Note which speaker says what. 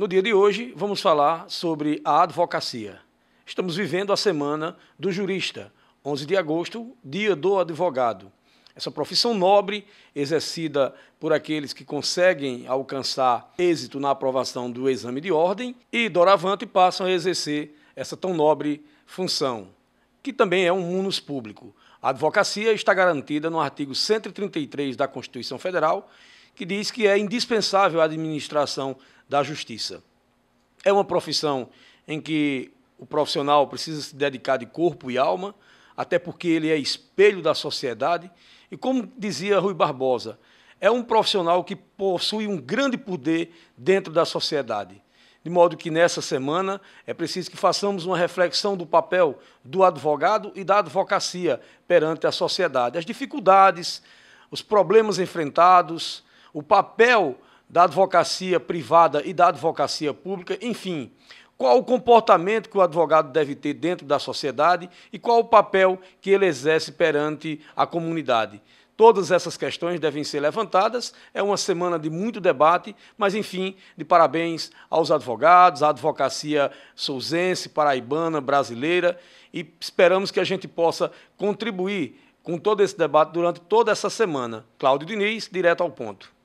Speaker 1: No dia de hoje, vamos falar sobre a advocacia. Estamos vivendo a semana do jurista, 11 de agosto, dia do advogado. Essa profissão nobre, exercida por aqueles que conseguem alcançar êxito na aprovação do exame de ordem e, doravante, passam a exercer essa tão nobre função, que também é um munus público. A advocacia está garantida no artigo 133 da Constituição Federal, que diz que é indispensável a administração da justiça. É uma profissão em que o profissional precisa se dedicar de corpo e alma, até porque ele é espelho da sociedade. E como dizia Rui Barbosa, é um profissional que possui um grande poder dentro da sociedade. De modo que nessa semana é preciso que façamos uma reflexão do papel do advogado e da advocacia perante a sociedade, as dificuldades, os problemas enfrentados, o papel da advocacia privada e da advocacia pública, enfim, qual o comportamento que o advogado deve ter dentro da sociedade e qual o papel que ele exerce perante a comunidade. Todas essas questões devem ser levantadas. É uma semana de muito debate, mas, enfim, de parabéns aos advogados, à advocacia souzense, paraibana, brasileira, e esperamos que a gente possa contribuir com todo esse debate durante toda essa semana. Cláudio Diniz, direto ao ponto.